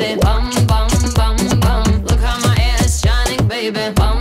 baby. Bum, bum, bum, bum. Look how my ass shining, baby. Bum,